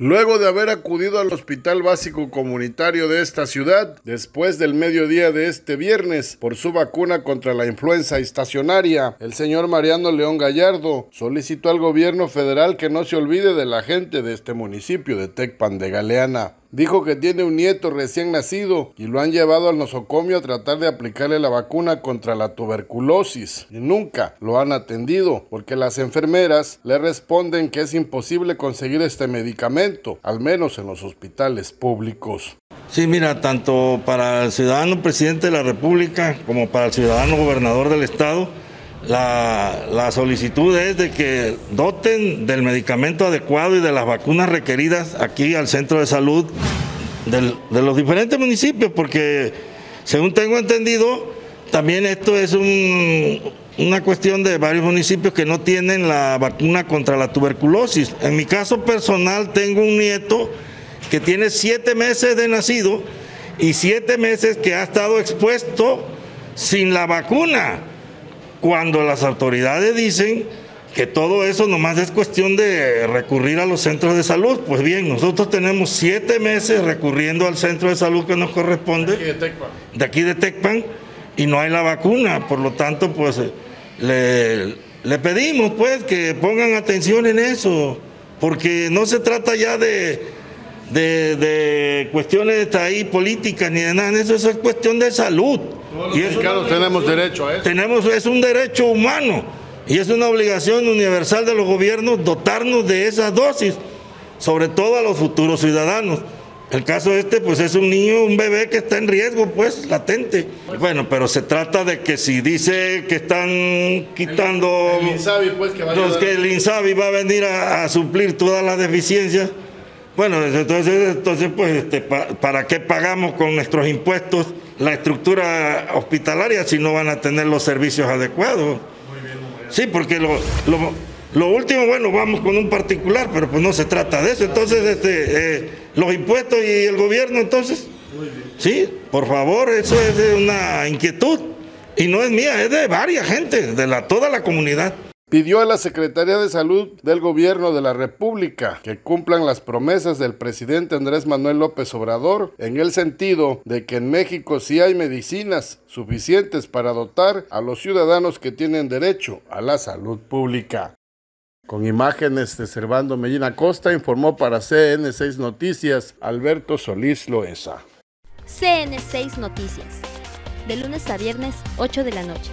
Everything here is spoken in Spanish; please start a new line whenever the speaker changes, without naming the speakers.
Luego de haber acudido al Hospital Básico Comunitario de esta ciudad, después del mediodía de este viernes, por su vacuna contra la influenza estacionaria, el señor Mariano León Gallardo solicitó al gobierno federal que no se olvide de la gente de este municipio de Tecpan de Galeana. Dijo que tiene un nieto recién nacido y lo han llevado al nosocomio a tratar de aplicarle la vacuna contra la tuberculosis y nunca lo han atendido porque las enfermeras le responden que es imposible conseguir este medicamento, al menos en los hospitales públicos.
Sí, mira, tanto para el ciudadano presidente de la República como para el ciudadano gobernador del estado, la, solicitud es de que doten del medicamento adecuado y de las vacunas requeridas aquí al centro de salud de los diferentes municipios, porque según tengo entendido, también esto es una cuestión de varios municipios que no tienen la vacuna contra la tuberculosis. En mi caso personal tengo un nieto que tiene siete meses de nacido y siete meses que ha estado expuesto sin la vacuna cuando las autoridades dicen que todo eso nomás es cuestión de recurrir a los centros de salud. Pues bien, nosotros tenemos siete meses recurriendo al centro de salud que nos corresponde, de aquí de Tecpan, y no hay la vacuna. Por lo tanto, pues le, le pedimos pues que pongan atención en eso, porque no se trata ya de, de, de cuestiones ahí políticas ni de nada, eso, eso es cuestión de salud.
y eso tenemos derecho a eso.
Tenemos, es un derecho humano y es una obligación universal de los gobiernos dotarnos de esas dosis, sobre todo a los futuros ciudadanos. El caso este, pues es un niño, un bebé que está en riesgo, pues, latente. Bueno, pero se trata de que si dice que están quitando...
El, Insabi, pues, que,
que el Insabi va a venir a suplir todas las deficiencias bueno, entonces, entonces pues, este, ¿para qué pagamos con nuestros impuestos la estructura hospitalaria si no van a tener los servicios adecuados? Sí, porque lo, lo, último, bueno, vamos con un particular, pero pues no se trata de eso. Entonces, este, eh, los impuestos y el gobierno, entonces, sí, por favor, eso es de una inquietud. Y no es mía, es de varias gente, de la, toda la comunidad
pidió a la Secretaría de Salud del Gobierno de la República que cumplan las promesas del presidente Andrés Manuel López Obrador en el sentido de que en México sí hay medicinas suficientes para dotar a los ciudadanos que tienen derecho a la salud pública. Con imágenes de Servando Medina Costa informó para CN6 Noticias Alberto Solís Loesa.
CN6 Noticias, de lunes a viernes 8 de la noche.